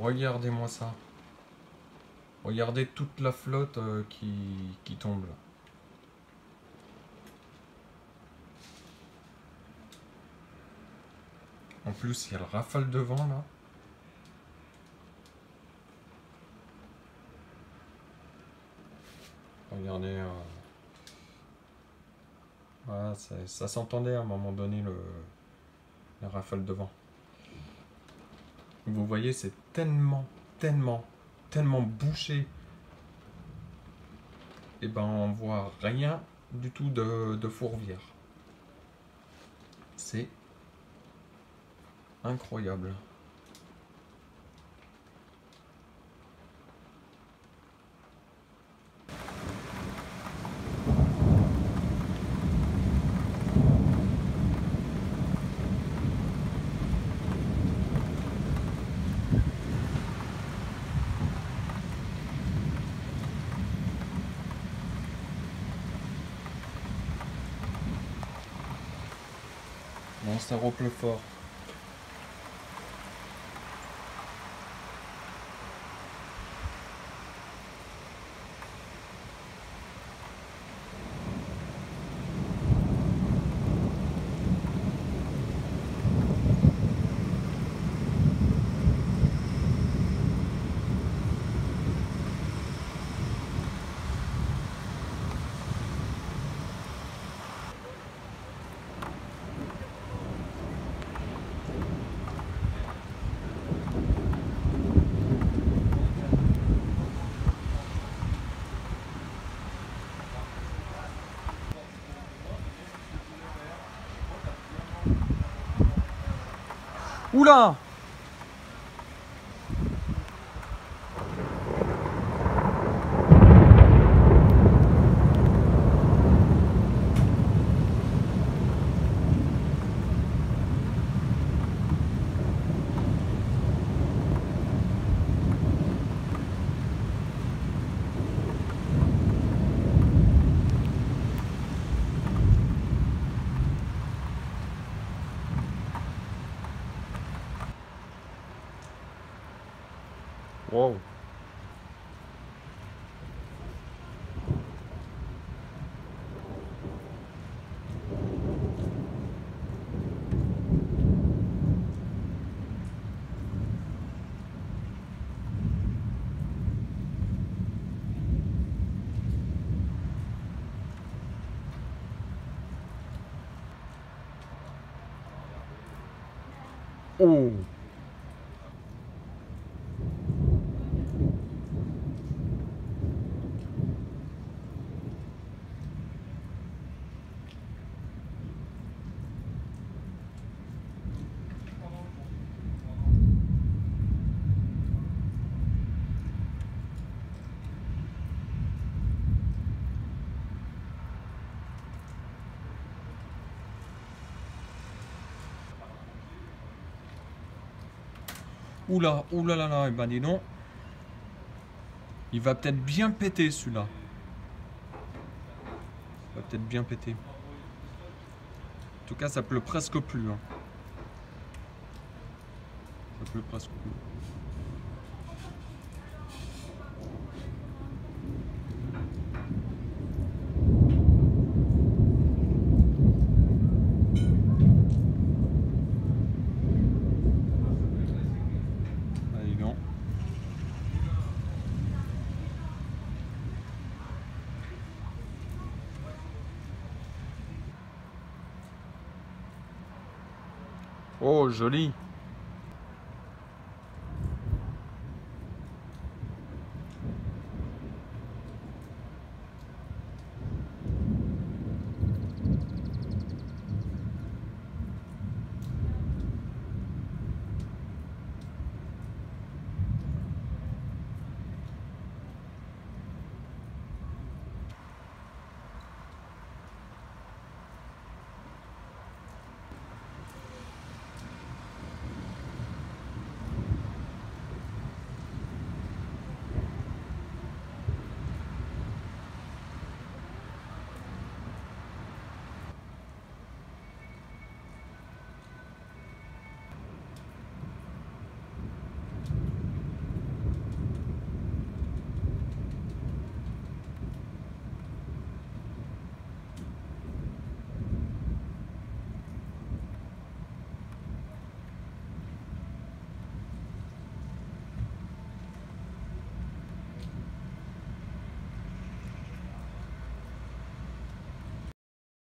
regardez-moi ça. Regardez toute la flotte euh, qui, qui tombe. En plus, il y a le rafale de vent là. Regardez. euh, voilà, ça, ça s'entendait à un moment donné le, la rafale de vent. Vous voyez, c'est tellement, tellement, tellement bouché. Et ben, on voit rien du tout de, de fourvière. C'est incroyable. Ça repleut fort. Oula Wow. Oh. Oula, oula là et ben dis donc. Il va peut-être bien péter celui-là. Il va peut-être bien péter. En tout cas, ça pleut presque plus. hein. Ça pleut presque plus. Ah, dis donc. Oh, joli.